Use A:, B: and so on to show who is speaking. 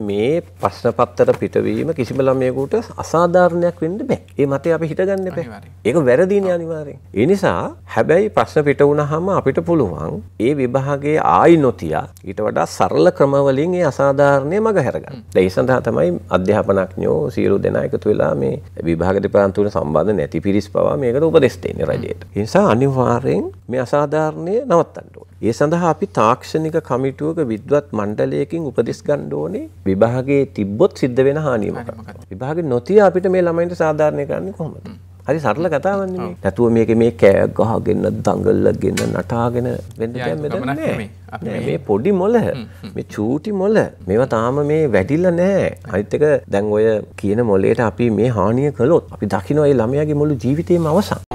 A: මේ ප්‍රශ්න පත්තර පිටවීම කිසිම ළමයෙකුට අසාධාරණයක් වෙන්න බෑ. ඒ මතය අපි හිතගන්න එපා. ඒක වැරදිනේ අනිවාර්යෙන්. ඒ නිසා හැබැයි ප්‍රශ්න පිට වුණාම අපිට පුළුවන් ඒ විභාගයේ ආයි නොතියා ඊට වඩා සරල ක්‍රමවලින් ඒ අසාධාරණය මග හැරගන්න. ඒ සඳහා තමයි අධ්‍යාපනඥයෝ සියලු දෙනා එකතු වෙලා මේ විභාග දෙපාර්තමේන්තුවට සම්බන්ධ නැති පිරිස් පවා මේකට උපදෙස් දෙන්නේ රජයට. ඒ නිසා අනිවාර්යෙන් මේ අසාධාරණය නවත්තන්න ඕනේ. ඒ සඳහා අපි තාක්ෂණික කමිටුවක විද්වත් මණ්ඩලයකින් උපදෙස් ගන්න ඕනේ විභාගයේ තිබ්බොත් සිද්ධ වෙන හානිය මොකක්ද? විභාගේ නොතිය අපිට මේ ළමයින්ට සාධාරණය කරන්නේ කොහොමද? හරි සරල කතාවක් නෙමෙයි. නැතුව මේකේ මේ කෑ ගහගෙන දඟලගෙන නටාගෙන වෙන්න දෙයක් නෑ. මේ පොඩි මොල මේ චූටි මොල මේවා තාම මේ වැඩිලා නෑ. අනිත් එක දැන් ඔය කියන මොලේට අපි මේ හානිය කළොත් අපි දකින්න ඒ ළමයාගේ මුළු ජීවිතේම අවසන්.